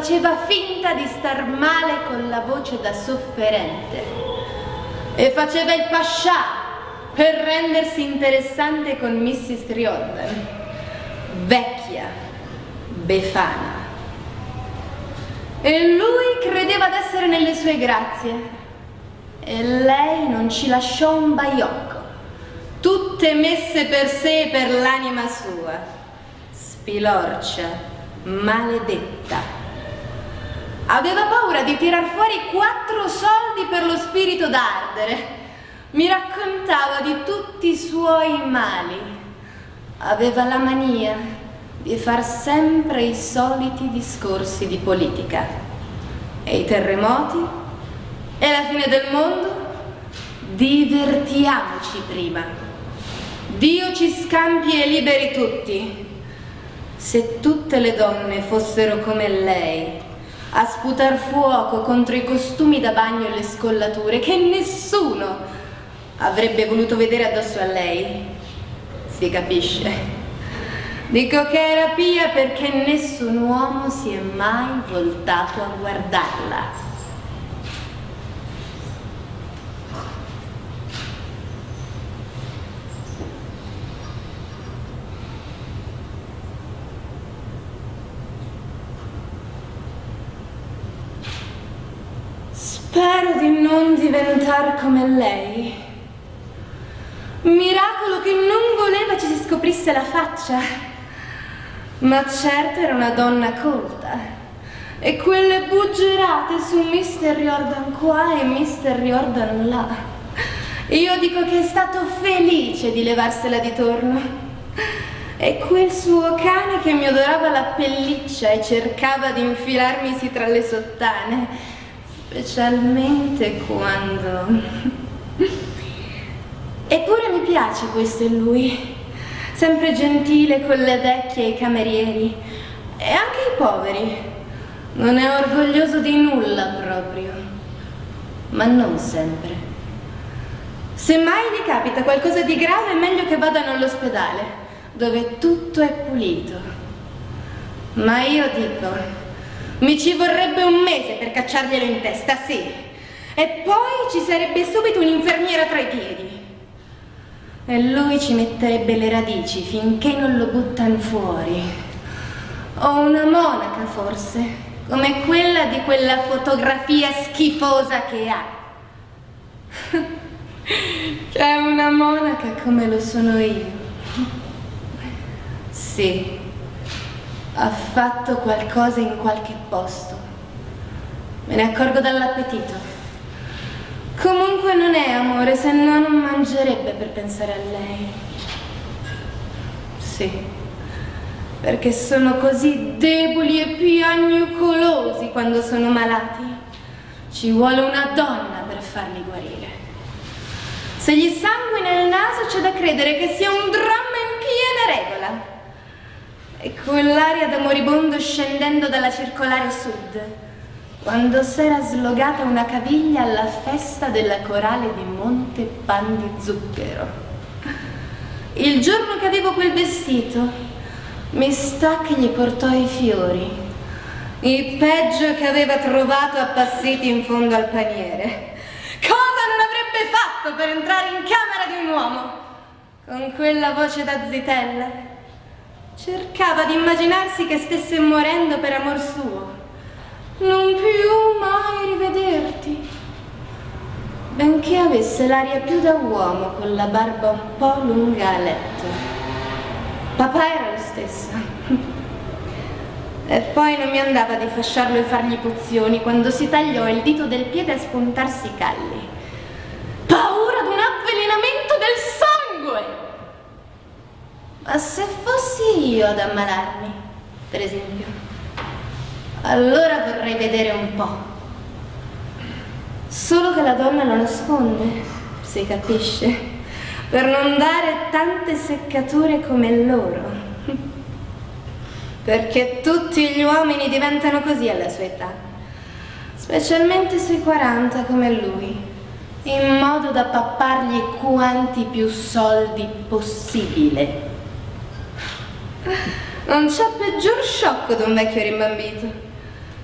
faceva finta di star male con la voce da sofferente e faceva il pascià per rendersi interessante con Mrs. Riordan, vecchia, befana. E lui credeva d'essere nelle sue grazie. E lei non ci lasciò un baiocco, tutte messe per sé e per l'anima sua. Spilorcia, maledetta. Aveva paura di tirar fuori quattro soldi per lo spirito d'ardere. Mi raccontava di tutti i suoi mali. Aveva la mania di far sempre i soliti discorsi di politica. E i terremoti? E la fine del mondo? Divertiamoci prima. Dio ci scampi e liberi tutti. Se tutte le donne fossero come lei, a sputar fuoco contro i costumi da bagno e le scollature, che nessuno avrebbe voluto vedere addosso a lei, si capisce. Dico che era pia perché nessun uomo si è mai voltato a guardarla. Di non diventare come lei. Miracolo che non voleva ci si scoprisse la faccia. Ma certo era una donna colta. E quelle buggerate su Mr. Riordan qua e Mr. Riordan là. Io dico che è stato felice di levarsela di torno. E quel suo cane che mi odorava la pelliccia e cercava di infilarmisi tra le sottane, specialmente quando... Eppure mi piace questo in lui sempre gentile con le vecchie e i camerieri e anche i poveri. Non è orgoglioso di nulla proprio, ma non sempre. Se mai gli capita qualcosa di grave è meglio che vadano all'ospedale, dove tutto è pulito. Ma io dico, mi ci vorrebbe un mese per cacciarglielo in testa, sì. E poi ci sarebbe subito un'infermiera tra i piedi. E lui ci metterebbe le radici finché non lo buttano fuori. O una monaca, forse, come quella di quella fotografia schifosa che ha. C'è una monaca come lo sono io. Sì, ha fatto qualcosa in qualche posto. Me ne accorgo dall'appetito. Comunque non è amore, se no non mangerebbe per pensare a lei. Sì, perché sono così deboli e piagnucolosi quando sono malati. Ci vuole una donna per farli guarire. Se gli sanguina il naso c'è da credere che sia un dramma in piena regola. E quell'aria da moribondo scendendo dalla circolare sud quando s'era slogata una caviglia alla festa della corale di Monte Pan di Zucchero. Il giorno che avevo quel vestito, mi sta che gli portò i fiori, i peggio che aveva trovato appassiti in fondo al paniere. Cosa non avrebbe fatto per entrare in camera di un uomo? Con quella voce da zitella. Cercava di immaginarsi che stesse morendo per amor suo non più mai rivederti. Benché avesse l'aria più da uomo con la barba un po' lunga a letto. Papà era lo stesso. E poi non mi andava di fasciarlo e fargli pozioni quando si tagliò il dito del piede a spuntarsi i calli. Paura d'un avvelenamento del sangue! Ma se fossi io ad ammalarmi, per esempio, allora vorrei vedere un po'. Solo che la donna lo nasconde, si capisce, per non dare tante seccature come loro. perché tutti gli uomini diventano così alla sua età, specialmente sui 40 come lui, in modo da pappargli quanti più soldi possibile. Non c'è peggior sciocco di un vecchio rimbambito.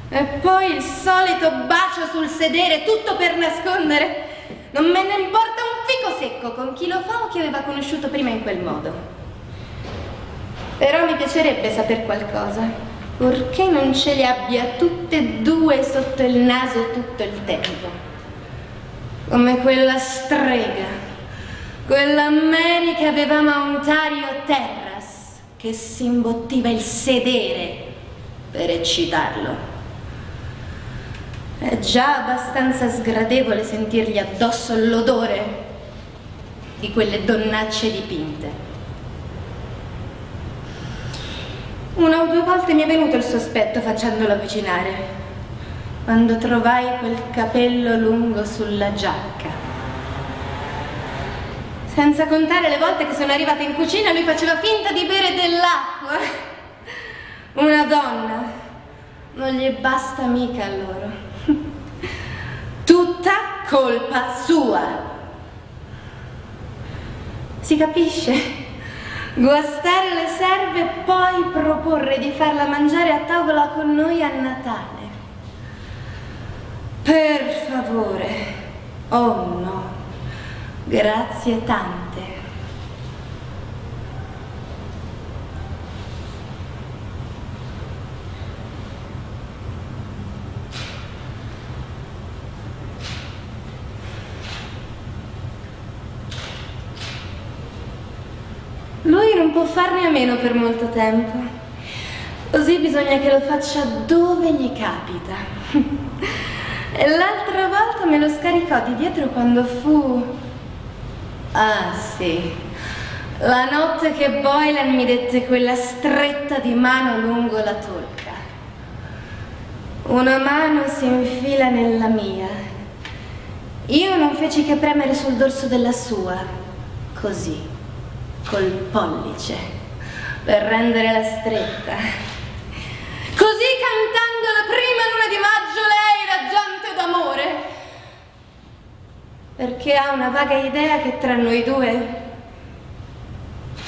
E poi il solito bacio sul sedere, tutto per nascondere. Non me ne importa un fico secco con chi lo fa o chi aveva conosciuto prima in quel modo. Però mi piacerebbe saper qualcosa, purché non ce le abbia tutte e due sotto il naso tutto il tempo. Come quella strega, quella Mary che avevamo a Ontario Terras, che si imbottiva il sedere per eccitarlo. È già abbastanza sgradevole sentirgli addosso l'odore di quelle donnacce dipinte. Una o due volte mi è venuto il sospetto facendolo avvicinare, quando trovai quel capello lungo sulla giacca. Senza contare le volte che sono arrivata in cucina lui faceva finta di bere dell'acqua. Una donna. Non gli basta mica a loro. Tutta colpa sua. Si capisce? guastare le serve e poi proporre di farla mangiare a tavola con noi a Natale. Per favore, oh no, grazie tante. Lui non può farne a meno per molto tempo. Così bisogna che lo faccia dove gli capita. L'altra volta me lo scaricò di dietro quando fu... Ah sì, la notte che Boylan mi dette quella stretta di mano lungo la tolca. Una mano si infila nella mia. Io non feci che premere sul dorso della sua, così col pollice per rendere la stretta. Così cantando la prima luna di maggio lei raggiante d'amore perché ha una vaga idea che tra noi due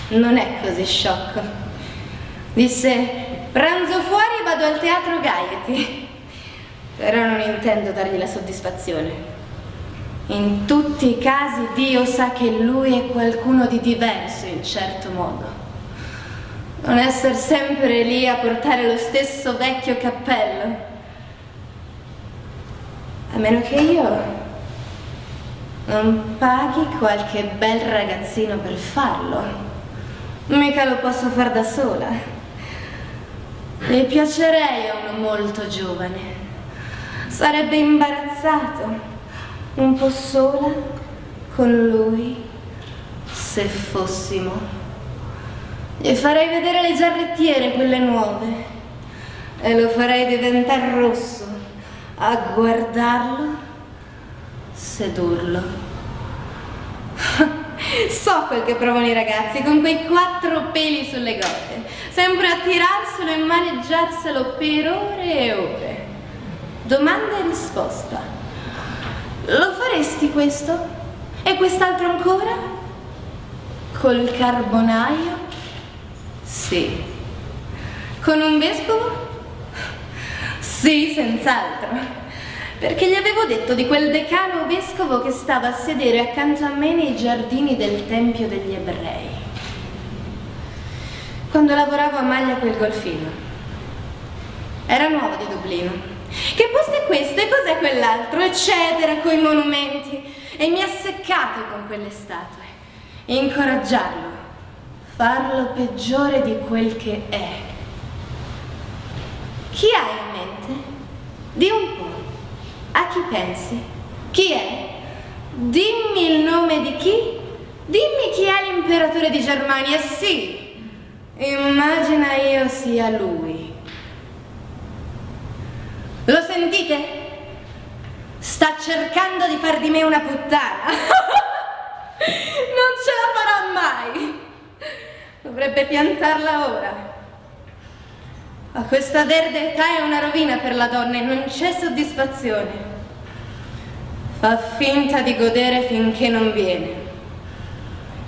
non è così sciocco. Disse, pranzo fuori e vado al teatro Gaiety, però non intendo dargli la soddisfazione. In tutti i casi Dio sa che lui è qualcuno di diverso in certo modo. Non essere sempre lì a portare lo stesso vecchio cappello. A meno che io non paghi qualche bel ragazzino per farlo. Mica lo posso far da sola. Le piacerei a uno molto giovane. Sarebbe imbarazzato un po' sola con lui, se fossimo. Gli farei vedere le giarrettiere, quelle nuove, e lo farei diventare rosso a guardarlo, sedurlo. So quel che provano i ragazzi con quei quattro peli sulle gote, sempre a tirarselo e maneggiarselo per ore e ore. Domanda e risposta. Lo faresti questo? E quest'altro ancora? Col carbonaio? Sì. Con un vescovo? Sì, senz'altro. Perché gli avevo detto di quel decano vescovo che stava a sedere accanto a me nei giardini del Tempio degli Ebrei. Quando lavoravo a Maglia quel golfino. Era nuovo di Dublino che posto è questo e cos'è quell'altro? Eccetera, coi monumenti. E mi ha seccato con quelle statue. Incoraggiarlo, farlo peggiore di quel che è. Chi hai in mente? Di un po'. A chi pensi? Chi è? Dimmi il nome di chi? Dimmi chi è l'imperatore di Germania, sì. Immagina io sia lui. Lo sentite? Sta cercando di far di me una puttana. non ce la farà mai. Dovrebbe piantarla ora. A questa verde età è una rovina per la donna e non c'è soddisfazione. Fa finta di godere finché non viene.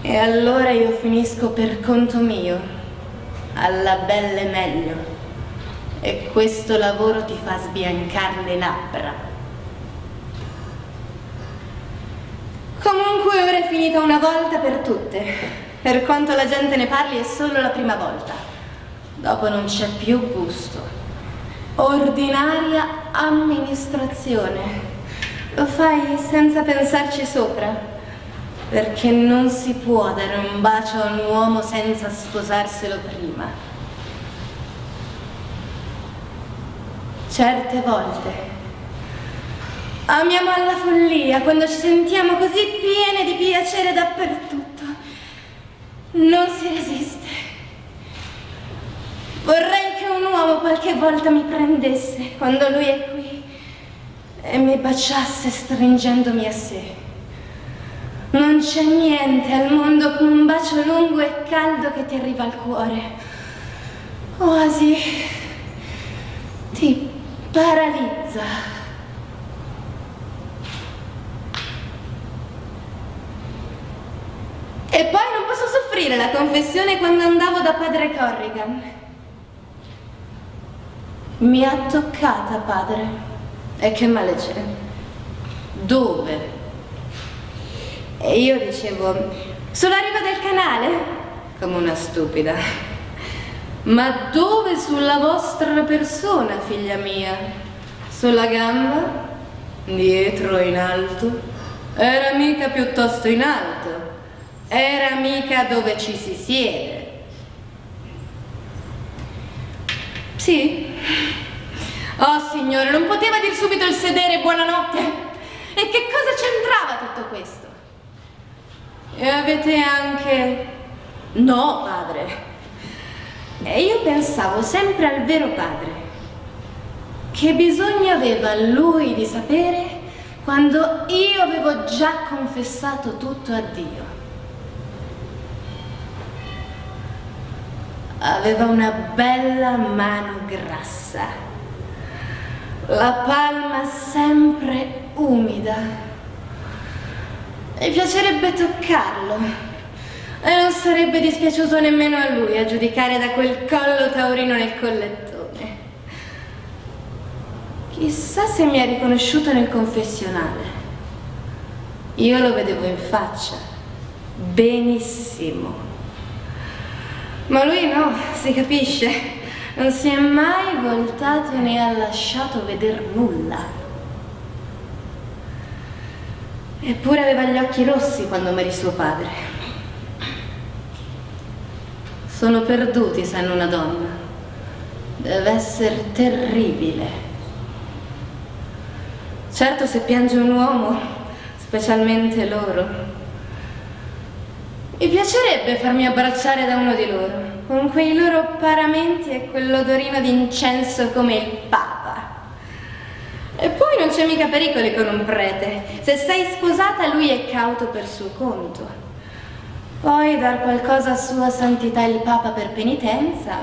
E allora io finisco per conto mio, alla belle meglio. E questo lavoro ti fa sbiancare le labbra. Comunque ora è finita una volta per tutte. Per quanto la gente ne parli è solo la prima volta. Dopo non c'è più gusto. Ordinaria amministrazione. Lo fai senza pensarci sopra perché non si può dare un bacio a un uomo senza sposarselo prima. Certe volte amiamo alla follia quando ci sentiamo così piene di piacere dappertutto. Non si resiste. Vorrei che un uomo qualche volta mi prendesse quando lui è qui e mi baciasse stringendomi a sé. Non c'è niente al mondo come un bacio lungo e caldo che ti arriva al cuore. Quasi ti paralizza. E poi non posso soffrire la confessione quando andavo da padre Corrigan. Mi ha toccata, padre. E che male c'è? Dove? E io dicevo, sulla riva del canale? Come una stupida. Ma dove sulla vostra persona, figlia mia? Sulla gamba? Dietro in alto? Era mica piuttosto in alto. Era mica dove ci si siede. Sì. Oh signore, non poteva dir subito il sedere buonanotte? E che cosa c'entrava tutto questo? E avete anche... No, padre. E io pensavo sempre al vero padre. Che bisogno aveva lui di sapere quando io avevo già confessato tutto a Dio? Aveva una bella mano grassa, la palma sempre umida mi piacerebbe toccarlo. E non sarebbe dispiaciuto nemmeno a lui a giudicare da quel collo taurino nel collettone. Chissà se mi ha riconosciuto nel confessionale. Io lo vedevo in faccia. Benissimo. Ma lui no, si capisce. Non si è mai voltato né ha lasciato vedere nulla. Eppure aveva gli occhi rossi quando morì suo padre. Sono perduti se hanno una donna. Deve essere terribile. Certo se piange un uomo, specialmente loro. Mi piacerebbe farmi abbracciare da uno di loro, con quei loro paramenti e quell'odorino d'incenso come il Papa. E poi non c'è mica pericolo con un prete. Se sei sposata lui è cauto per suo conto. Poi dar qualcosa a sua santità il Papa per penitenza.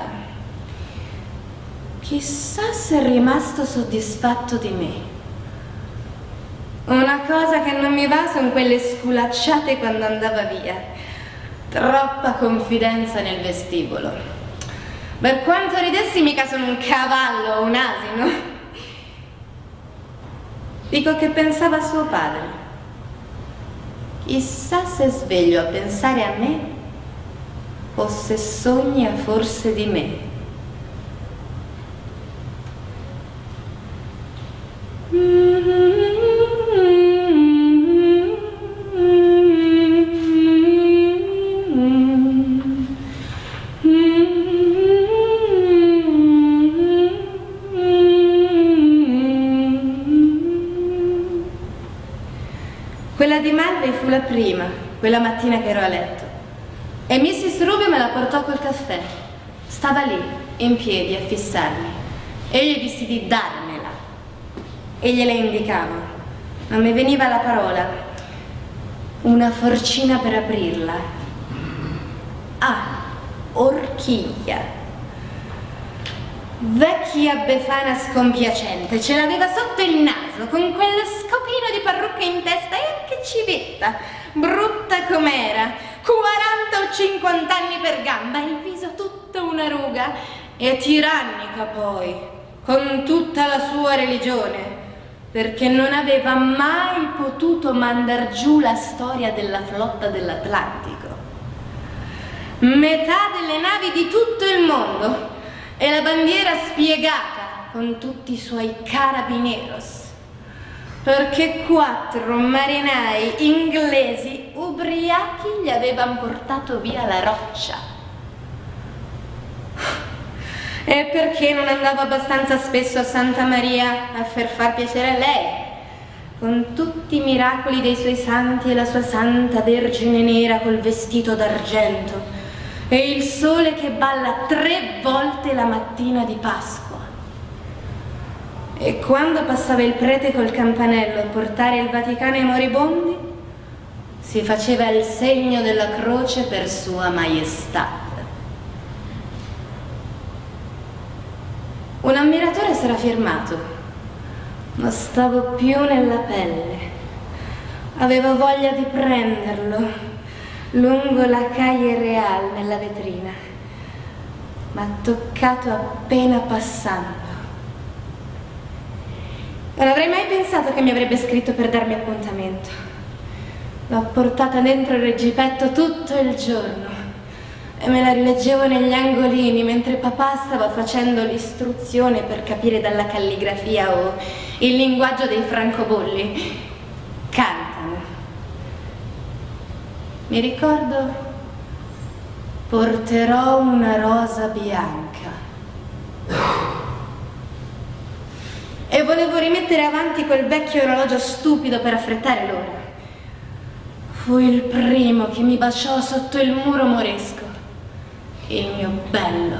Chissà se è rimasto soddisfatto di me. Una cosa che non mi va sono quelle sculacciate quando andava via. Troppa confidenza nel vestibolo. Per quanto ridessi mica sono un cavallo o un asino. Dico che pensava a suo padre. Chissà se sveglio a pensare a me o se sogna forse di me. la quella mattina che ero a letto. E Mrs. Ruby me la portò col caffè. Stava lì, in piedi, a fissarmi. E gli dissi di darmela. E gliela indicavo. Non mi veniva la parola. Una forcina per aprirla. Ah, orchiglia. Vecchia befana scompiacente, ce l'aveva sotto il naso, con quello scopino di parrucca in testa e anche civetta, brutta com'era, 40 o 50 anni per gamba, il viso tutto una ruga, e tirannica poi, con tutta la sua religione, perché non aveva mai potuto mandar giù la storia della flotta dell'Atlantico. Metà delle navi di tutto il mondo e la bandiera spiegata con tutti i suoi carabineros, perché quattro marinai inglesi ubriachi gli avevano portato via la roccia. E perché non andavo abbastanza spesso a Santa Maria a fer far piacere a lei, con tutti i miracoli dei suoi santi e la sua santa Vergine nera col vestito d'argento, e il sole che balla tre volte la mattina di Pasqua. E quando passava il prete col campanello a portare il Vaticano ai moribondi, si faceva il segno della croce per sua maestà. Un ammiratore s'era firmato, ma stavo più nella pelle. Avevo voglia di prenderlo lungo la Calle Real nella vetrina. Ma toccato appena passando. Non avrei mai pensato che mi avrebbe scritto per darmi appuntamento. L'ho portata dentro il reggipetto tutto il giorno e me la rileggevo negli angolini mentre papà stava facendo l'istruzione per capire dalla calligrafia o il linguaggio dei francobolli. Cantano. Mi ricordo, porterò una rosa bianca. E volevo rimettere avanti quel vecchio orologio stupido per affrettare l'ora. Fu il primo che mi baciò sotto il muro moresco, il mio bello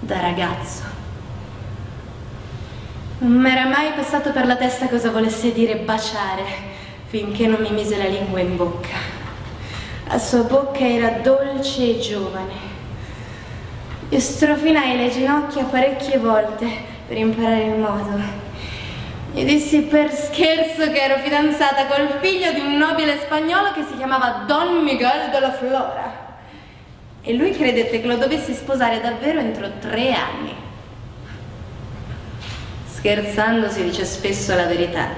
da ragazzo. Non m'era mai passato per la testa cosa volesse dire baciare, finché non mi mise la lingua in bocca. La sua bocca era dolce e giovane. Io strofinai le ginocchia parecchie volte per imparare il modo. Gli dissi per scherzo che ero fidanzata col figlio di un nobile spagnolo che si chiamava Don Miguel de la Flora. E lui credette che lo dovessi sposare davvero entro tre anni. Scherzando si dice spesso la verità.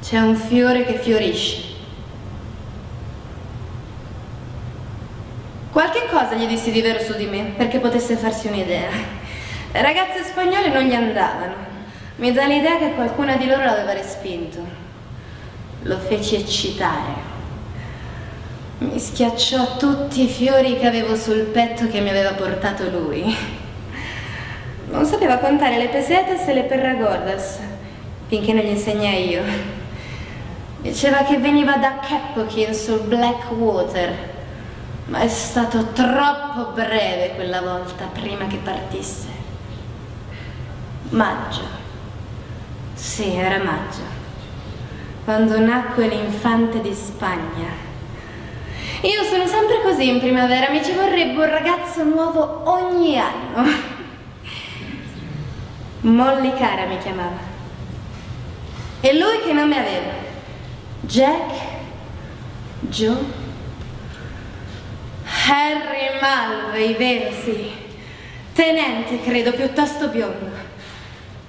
C'è un fiore che fiorisce. Qualche cosa gli dissi di vero su di me, perché potesse farsi un'idea. Ragazze spagnole non gli andavano. Mi dà l'idea che qualcuna di loro l'aveva respinto. Lo feci eccitare. Mi schiacciò tutti i fiori che avevo sul petto che mi aveva portato lui. Non sapeva contare le pesetas e le perragordas, finché non gli insegnai io. Diceva che veniva da Keppokin sul Blackwater, ma è stato troppo breve quella volta prima che partisse. Maggio. Sì, era maggio. Quando nacque l'infante di Spagna. Io sono sempre così in primavera, mi ci vorrebbe un ragazzo nuovo ogni anno. Molly Cara mi chiamava. E lui che nome aveva? Jack, Joe, Harry Malvey, vero sì, tenente credo, piuttosto biondo.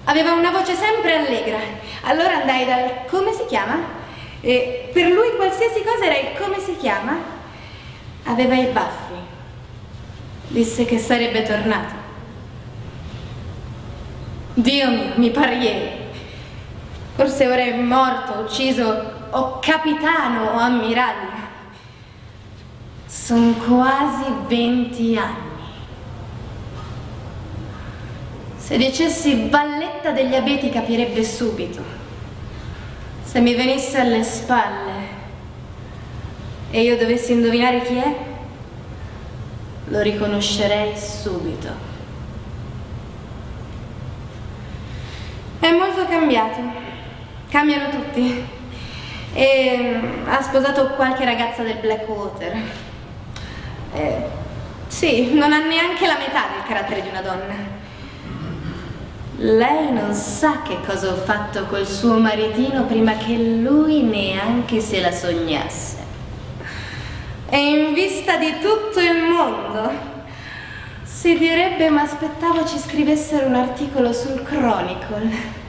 Aveva una voce sempre allegra, allora andai dal come si chiama? E per lui qualsiasi cosa era il come si chiama? Aveva i baffi. Disse che sarebbe tornato. Dio mio, mi pare ieri. Forse ora è morto, ucciso o capitano o ammiraglio. Sono quasi 20 anni. Se dicessi valletta degli abeti capirebbe subito. Se mi venisse alle spalle e io dovessi indovinare chi è, lo riconoscerei subito. È molto cambiato. Cambiano tutti e mm, ha sposato qualche ragazza del Blackwater. E Sì, non ha neanche la metà del carattere di una donna. Lei non sa che cosa ho fatto col suo maritino prima che lui neanche se la sognasse. E in vista di tutto il mondo, si direbbe ma aspettavo ci scrivessero un articolo sul Chronicle.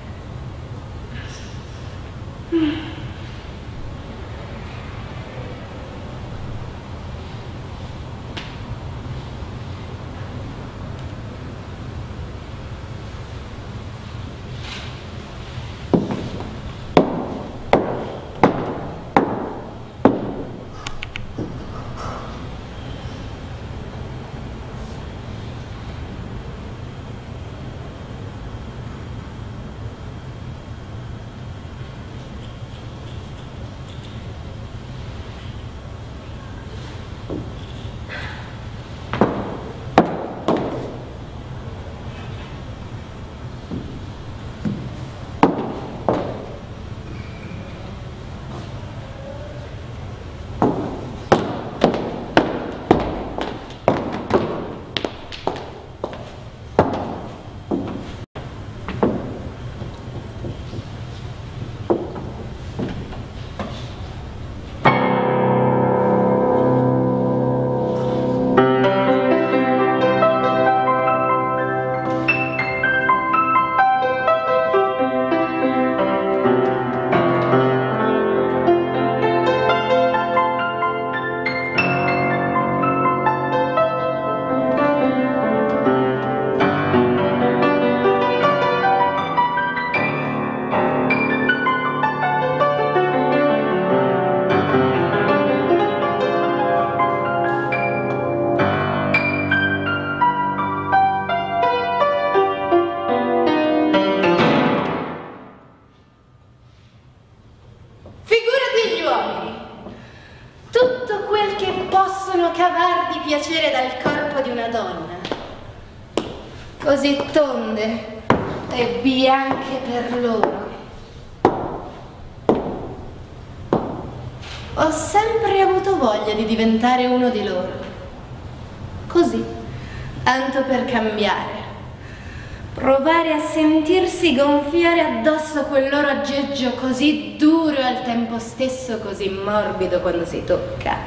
Sentirsi gonfiare addosso quel loro aggeggio così duro e al tempo stesso così morbido quando si tocca.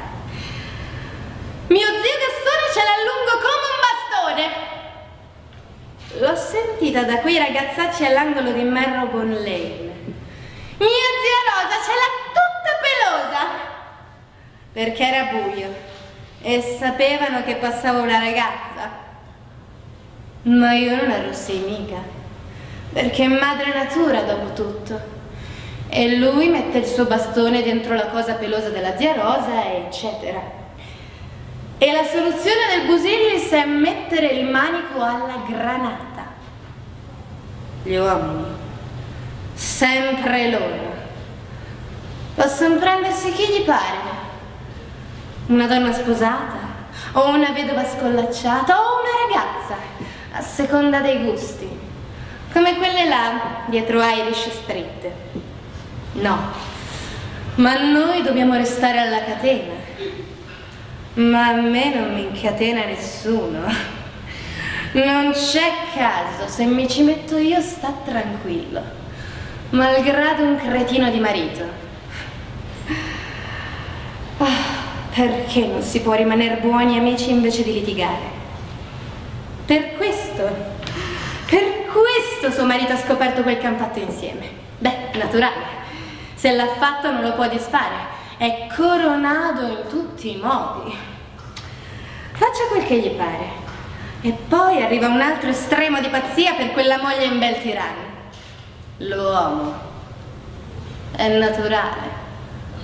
Mio zio Gastone ce l'ha lungo come un bastone. L'ho sentita da quei ragazzacci all'angolo di Marrowbone Lane. Mia zia Rosa ce l'ha perché era buio e sapevano che passava una ragazza. Ma io non ero sì mica, perché è madre natura dopo tutto. E lui mette il suo bastone dentro la cosa pelosa della zia Rosa, eccetera. E la soluzione del Busillis è mettere il manico alla granata. Gli uomini, sempre loro, possono prendersi chi gli pare una donna sposata, o una vedova scollacciata, o una ragazza, a seconda dei gusti, come quelle là dietro Irish Street. No, ma noi dobbiamo restare alla catena. Ma a me non mi incatena nessuno. Non c'è caso, se mi ci metto io sta tranquillo, malgrado un cretino di marito. Ah. Perché non si può rimanere buoni amici invece di litigare? Per questo, per questo suo marito ha scoperto quel che hanno fatto insieme. Beh, naturale. Se l'ha fatto non lo può disfare. È coronato in tutti i modi. Faccia quel che gli pare. E poi arriva un altro estremo di pazzia per quella moglie in bel tirano. L'uomo. È naturale.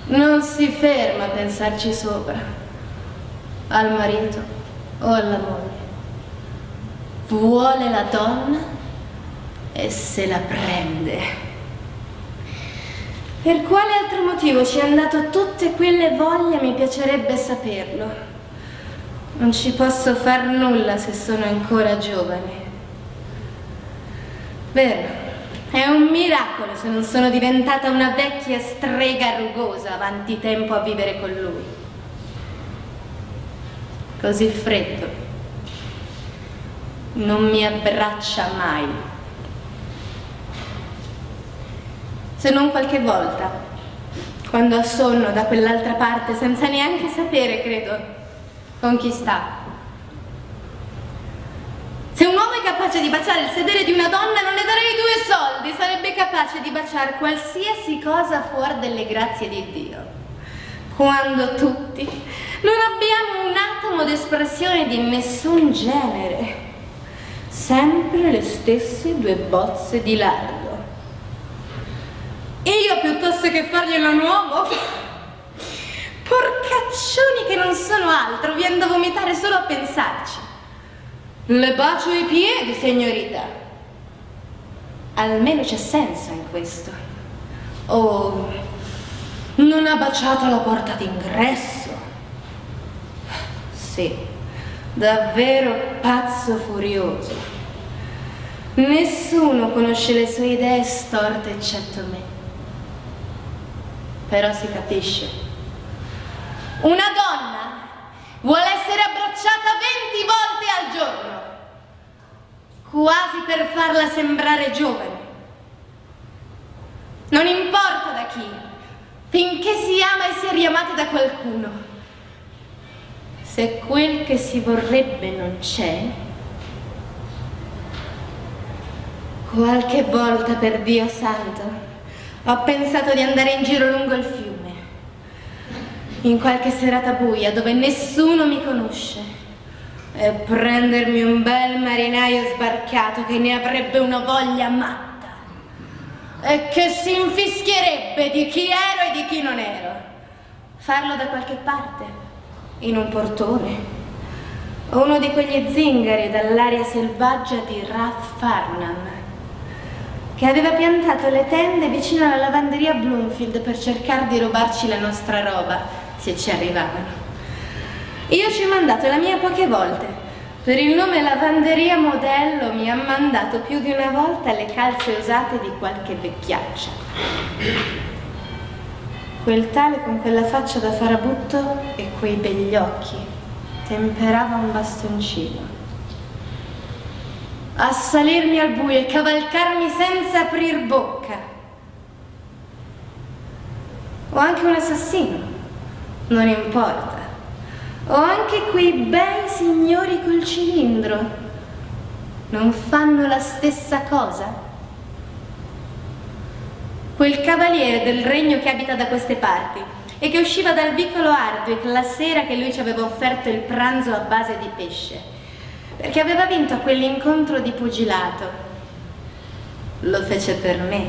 Non si ferma a pensarci sopra, al marito o alla moglie. Vuole la donna e se la prende. Per quale altro motivo ci hanno dato tutte quelle voglie mi piacerebbe saperlo. Non ci posso far nulla se sono ancora giovane. Vero? È un miracolo se non sono diventata una vecchia strega rugosa avanti tempo a vivere con lui. così freddo, non mi abbraccia mai. Se non qualche volta, quando ho sonno da quell'altra parte, senza neanche sapere, credo, con chi sta. Se un uomo è capace di baciare il sedere di una donna non le darei due soldi, sarebbe capace di baciare qualsiasi cosa fuori delle grazie di Dio. Quando tutti non abbiamo un atomo d'espressione di nessun genere, sempre le stesse due bozze di lardo. Io piuttosto che farglielo nuovo, porcaccioni che non sono altro, viendo da vomitare solo a pensarci. Le bacio i piedi, signorita. Almeno c'è senso in questo. Oh, non ha baciato la porta d'ingresso. Sì, davvero pazzo furioso. Nessuno conosce le sue idee storte eccetto me. Però si capisce. Una donna vuole essere abbracciata 20 volte al giorno quasi per farla sembrare giovane. Non importa da chi, finché si ama e si è riamata da qualcuno. Se quel che si vorrebbe non c'è, qualche volta per Dio santo ho pensato di andare in giro lungo il fiume, in qualche serata buia dove nessuno mi conosce e prendermi un bel marinaio sbarcato che ne avrebbe una voglia matta e che si infischierebbe di chi ero e di chi non ero. Farlo da qualche parte, in un portone, uno di quegli zingari dall'aria selvaggia di Rath Farnham, che aveva piantato le tende vicino alla lavanderia Bloomfield per cercare di rubarci la nostra roba, se ci arrivavano. Io ci ho mandato la mia poche volte. Per il nome Lavanderia Modello mi ha mandato più di una volta le calze usate di qualche vecchiaccia. Quel tale con quella faccia da farabutto e quei begli occhi temperava un bastoncino. A salirmi al buio e cavalcarmi senza aprir bocca. O anche un assassino, non importa o anche quei bei signori col cilindro. Non fanno la stessa cosa? Quel cavaliere del regno che abita da queste parti e che usciva dal vicolo Hardwick la sera che lui ci aveva offerto il pranzo a base di pesce, perché aveva vinto quell'incontro di pugilato. Lo fece per me,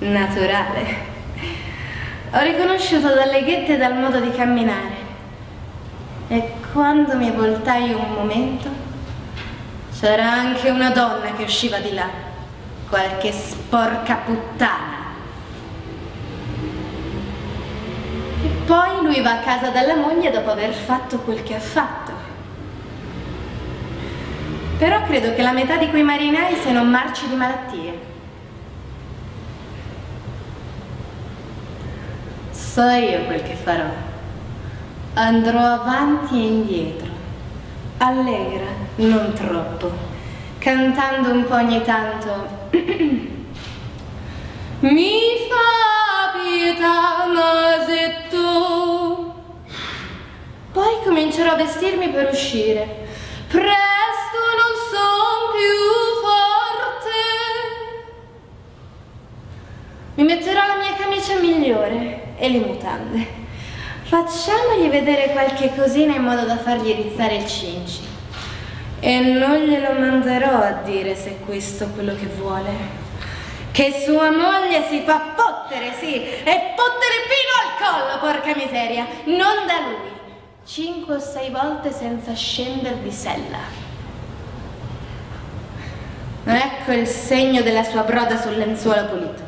naturale. Ho riconosciuto dalle ghette e dal modo di camminare e quando mi voltai un momento, c'era anche una donna che usciva di là, qualche sporca puttana. E poi lui va a casa dalla moglie dopo aver fatto quel che ha fatto. Però credo che la metà di quei marinai siano marci di malattie. So io quel che farò. Andrò avanti e indietro, allegra, non troppo, cantando un po' ogni tanto. Mi fa pietà, masetto. Poi comincerò a vestirmi per uscire. Presto Mi metterò la mia camicia migliore e le mutande. Facciamogli vedere qualche cosina in modo da fargli rizzare il cinci. E non glielo manderò a dire se questo è quello che vuole. Che sua moglie si fa fottere, sì, e fottere fino al collo, porca miseria, non da lui. Cinque o sei volte senza scendere di sella. Ecco il segno della sua broda sul lenzuolo pulito.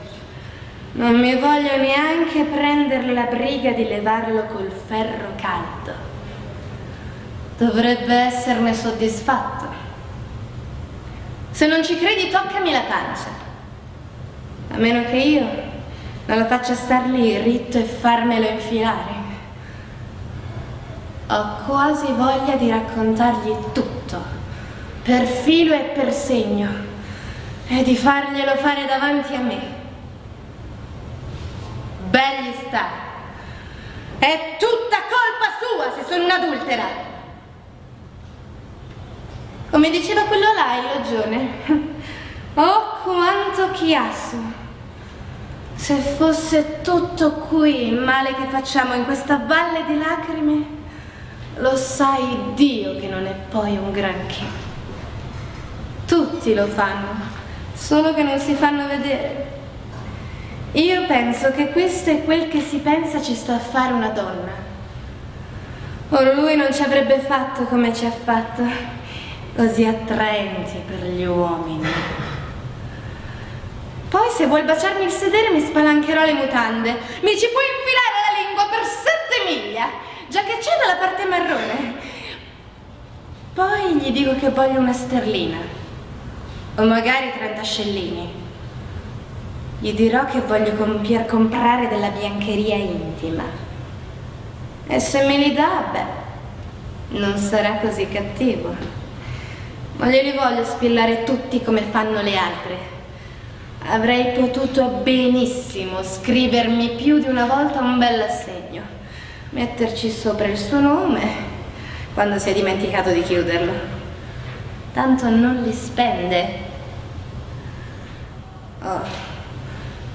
Non mi voglio neanche prendere la briga di levarlo col ferro caldo. Dovrebbe esserne soddisfatto. Se non ci credi, toccami la pancia. A meno che io non la faccia star lì ritto e farmelo infilare. Ho quasi voglia di raccontargli tutto, per filo e per segno, e di farglielo fare davanti a me. Begli sta. È tutta colpa sua se sono un'adultera. Come diceva quello là, hai ragione. Oh, quanto chiasso. Se fosse tutto qui il male che facciamo in questa valle di lacrime, lo sai Dio che non è poi un granché. Tutti lo fanno, solo che non si fanno vedere. Io penso che questo è quel che si pensa ci sta a fare una donna. O lui non ci avrebbe fatto come ci ha fatto, così attraenti per gli uomini. Poi se vuol baciarmi il sedere mi spalancherò le mutande. Mi ci puoi infilare la lingua per sette miglia già che c'è dalla parte marrone. Poi gli dico che voglio una sterlina, o magari 30 scellini. Gli dirò che voglio compier comprare della biancheria intima. E se me li dà, beh, non sarà così cattivo. Ma glieli voglio spillare tutti come fanno le altre. Avrei potuto benissimo scrivermi più di una volta un bel assegno metterci sopra il suo nome quando si è dimenticato di chiuderlo. Tanto non li spende. Oh,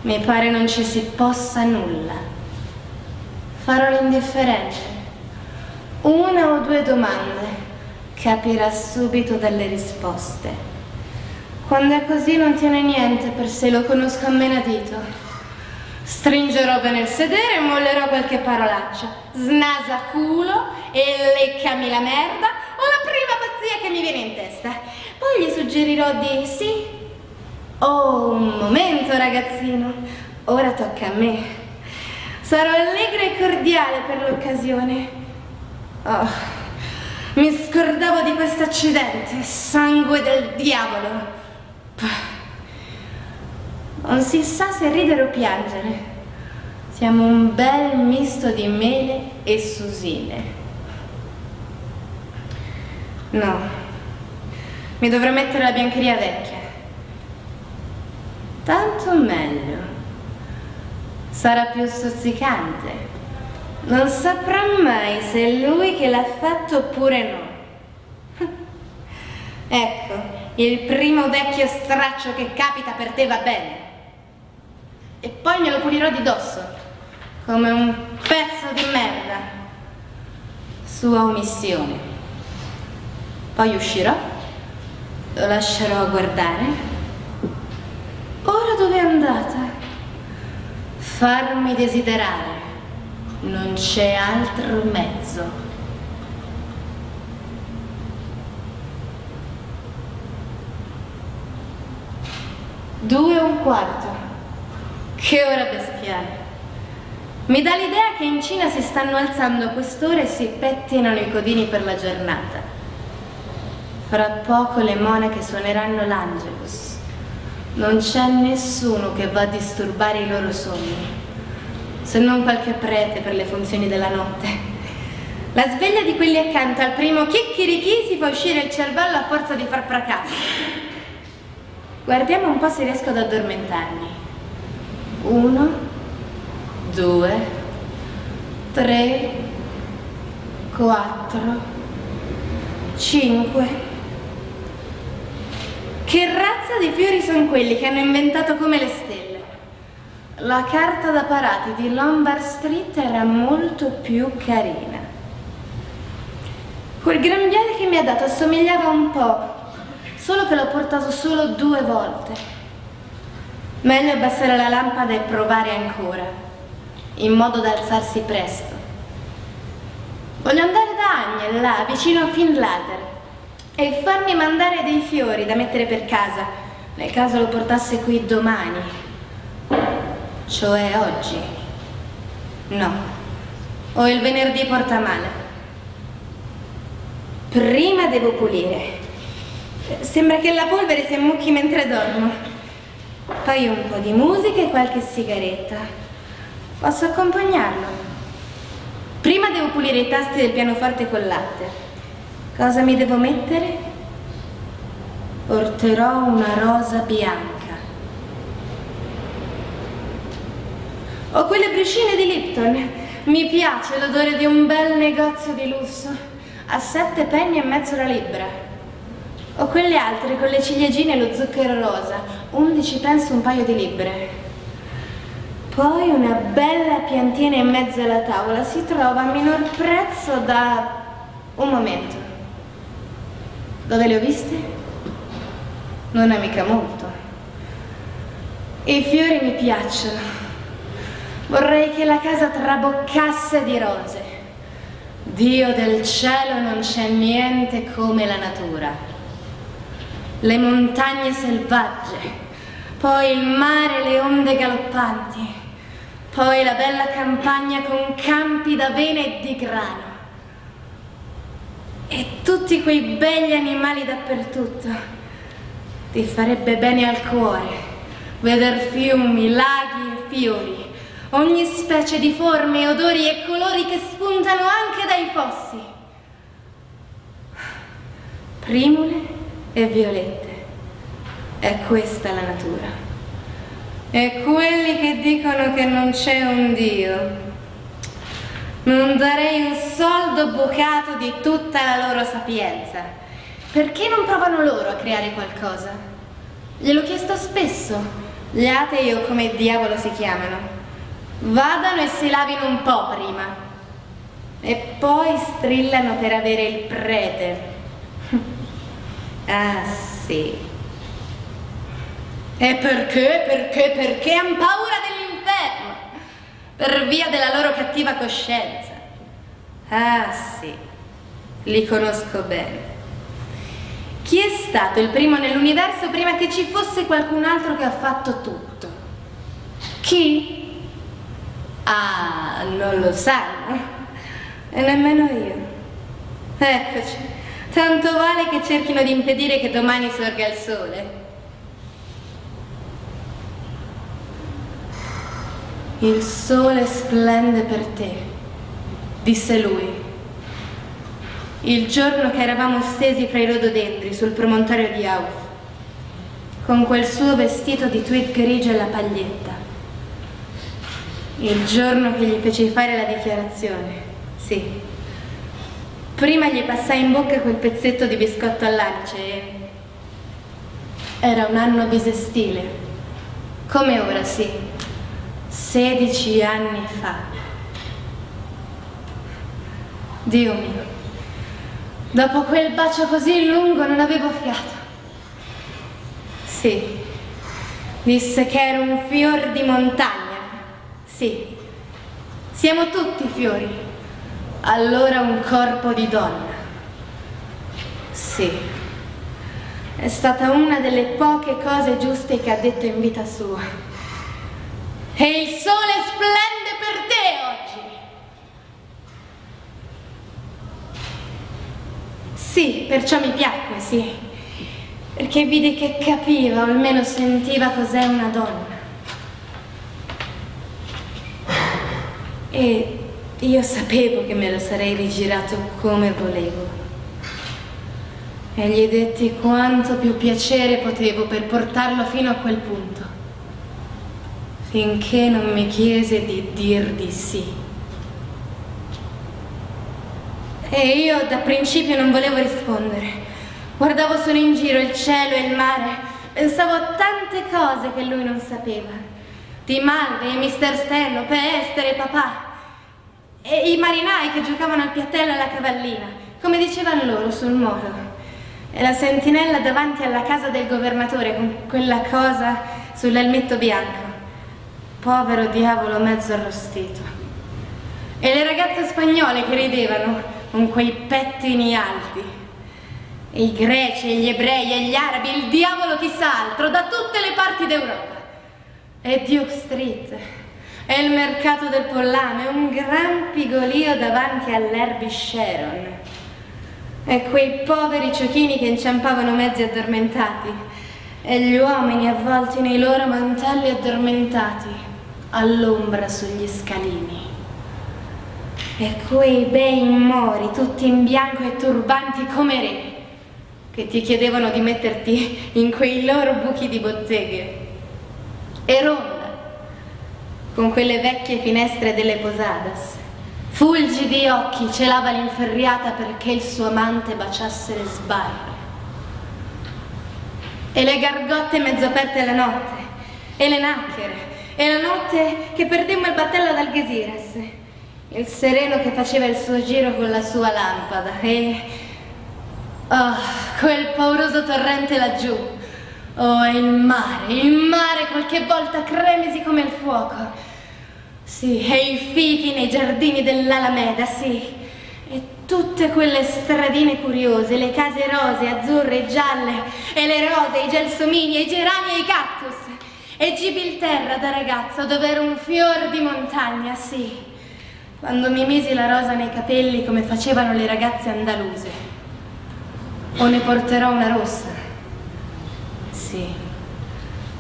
mi pare non ci si possa nulla. Farò l'indifferente. Una o due domande, capirà subito dalle risposte. Quando è così non tiene niente per se lo conosco a menadito. Stringerò bene il sedere e mollerò qualche parolaccia. Snasa culo e leccami la merda o la prima pazzia che mi viene in testa. Poi gli suggerirò di sì. Oh, un momento ragazzino, ora tocca a me. Sarò allegra e cordiale per l'occasione. Oh, mi scordavo di questo accidente, sangue del diavolo. Non si sa se ridere o piangere. Siamo un bel misto di mele e susine. No, mi dovrò mettere la biancheria vecchia. Tanto meglio. Sarà più stuzzicante. Non saprà mai se è lui che l'ha fatto oppure no. ecco, il primo vecchio straccio che capita per te va bene e poi me lo pulirò di dosso, come un pezzo di merda. Sua omissione. Poi uscirò, lo lascerò guardare. Ora dove è andata? Farmi desiderare. Non c'è altro mezzo. Due e un quarto. Che ora bestiale. Mi dà l'idea che in Cina si stanno alzando a quest'ora e si pettinano i codini per la giornata. Fra poco le monache suoneranno l'Angelus. Non c'è nessuno che va a disturbare i loro sogni, se non qualche prete per le funzioni della notte. La sveglia di quelli accanto al primo chicchirichì si fa uscire il cervello a forza di far fracasso. Guardiamo un po' se riesco ad addormentarmi. Uno, due, tre, quattro, cinque. Che razza di fiori sono quelli che hanno inventato come le stelle? La carta da parati di Lombard Street era molto più carina. Quel grembiale che mi ha dato assomigliava un po', solo che l'ho portato solo due volte. Meglio abbassare la lampada e provare ancora, in modo da alzarsi presto. Voglio andare da Agnel, là, vicino a Finlater, e farmi mandare dei fiori da mettere per casa, nel caso lo portasse qui domani, cioè oggi. No, o il venerdì porta male. Prima devo pulire. Sembra che la polvere si ammucchi mentre dormo. Poi un po' di musica e qualche sigaretta. Posso accompagnarlo? Prima devo pulire i tasti del pianoforte col latte. Cosa mi devo mettere? Porterò una rosa bianca. Ho quelle bruscine di Lipton. Mi piace l'odore di un bel negozio di lusso. A sette penny e mezzo la libra. Ho quelle altre con le ciliegine e lo zucchero rosa. Undici penso un paio di libbre. Poi una bella piantina in mezzo alla tavola si trova a minor prezzo da un momento. Dove le ho viste? Non è mica molto. I fiori mi piacciono. Vorrei che la casa traboccasse di rose. Dio del cielo non c'è niente come la natura. Le montagne selvagge, poi il mare e le onde galoppanti poi la bella campagna con campi d'avena e di grano. E tutti quei begli animali dappertutto. Ti farebbe bene al cuore veder fiumi, laghi e fiori, ogni specie di forme, odori e colori che spuntano anche dai fossi. Primule e violette. È questa la natura. E quelli che dicono che non c'è un Dio, non darei un soldo bucato di tutta la loro sapienza. Perché non provano loro a creare qualcosa? Gliel'ho chiesto spesso. Gli atei o come diavolo si chiamano. Vadano e si lavino un po' prima. E poi strillano per avere il prete. ah sì. E perché, perché, perché hanno paura dell'inferno? Per via della loro cattiva coscienza. Ah sì, li conosco bene. Chi è stato il primo nell'universo prima che ci fosse qualcun altro che ha fatto tutto? Chi? Ah, non lo sanno. E nemmeno io. Eccoci. Tanto vale che cerchino di impedire che domani sorga il sole. Il sole splende per te, disse lui. Il giorno che eravamo stesi fra i rododendri sul promontorio di Auf, con quel suo vestito di tweed grigio e la paglietta. Il giorno che gli feci fare la dichiarazione, sì. Prima gli passai in bocca quel pezzetto di biscotto all'anice e... Era un anno bisestile, come ora, sì 16 anni fa. Dio mio, dopo quel bacio così lungo non avevo fiato. Sì, disse che ero un fior di montagna. Sì, siamo tutti fiori. Allora un corpo di donna. Sì, è stata una delle poche cose giuste che ha detto in vita sua. E il sole splende per te oggi. Sì, perciò mi piacque, sì, perché vidi che capiva, o almeno sentiva cos'è una donna. E io sapevo che me lo sarei rigirato come volevo. E gli detti quanto più piacere potevo per portarlo fino a quel punto finché non mi chiese di dir di sì. E io da principio non volevo rispondere. Guardavo solo in giro il cielo e il mare, pensavo a tante cose che lui non sapeva. Di Malve, e Mister Stenno, Peester e papà. E i marinai che giocavano al piattello e alla cavallina, come dicevano loro sul molo. E la sentinella davanti alla casa del governatore con quella cosa sull'elmetto bianco. Povero diavolo mezzo arrostito. E le ragazze spagnole che ridevano con quei pettini alti. E i greci, e gli ebrei, e gli arabi, il diavolo chissà altro, da tutte le parti d'Europa. E Duke Street, e il mercato del pollame, un gran pigolio davanti all'Herbie Sharon. E quei poveri ciocchini che inciampavano mezzi addormentati, e gli uomini avvolti nei loro mantelli addormentati all'ombra sugli scalini. e quei bei mori tutti in bianco e turbanti come re, che ti chiedevano di metterti in quei loro buchi di botteghe. E Ronda, con quelle vecchie finestre delle posadas, fulgidi occhi celava l'inferriata perché il suo amante baciasse le sbarre. E le gargotte mezzo aperte la notte, e le nacchere, e la notte che perdemmo il battello ad Algesiras, il sereno che faceva il suo giro con la sua lampada, e... Oh, quel pauroso torrente laggiù. Oh, il mare, il mare qualche volta cremisi come il fuoco. Sì, e i fichi nei giardini dell'Alameda, sì. E tutte quelle stradine curiose, le case rose, azzurre e gialle, e le rose, i gelsomini, i gerani e i cactus. E Gibilterra da ragazzo, dove era un fior di montagna, sì. Quando mi misi la rosa nei capelli come facevano le ragazze andaluse. O ne porterò una rossa. Sì.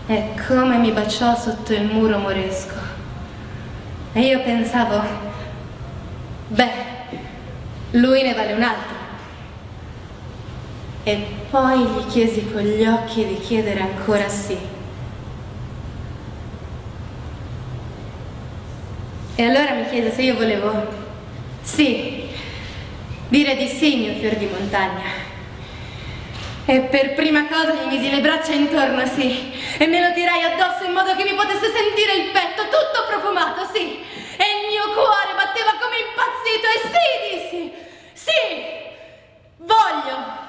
E come mi baciò sotto il muro moresco. E io pensavo, beh, lui ne vale un altro. E poi gli chiesi con gli occhi di chiedere ancora sì. E allora mi chiese se io volevo, sì, dire di sì, mio fior di montagna. E per prima cosa gli misi le braccia intorno, sì, e me lo tirai addosso in modo che mi potesse sentire il petto tutto profumato, sì. E il mio cuore batteva come impazzito, e sì, dissi, sì, voglio.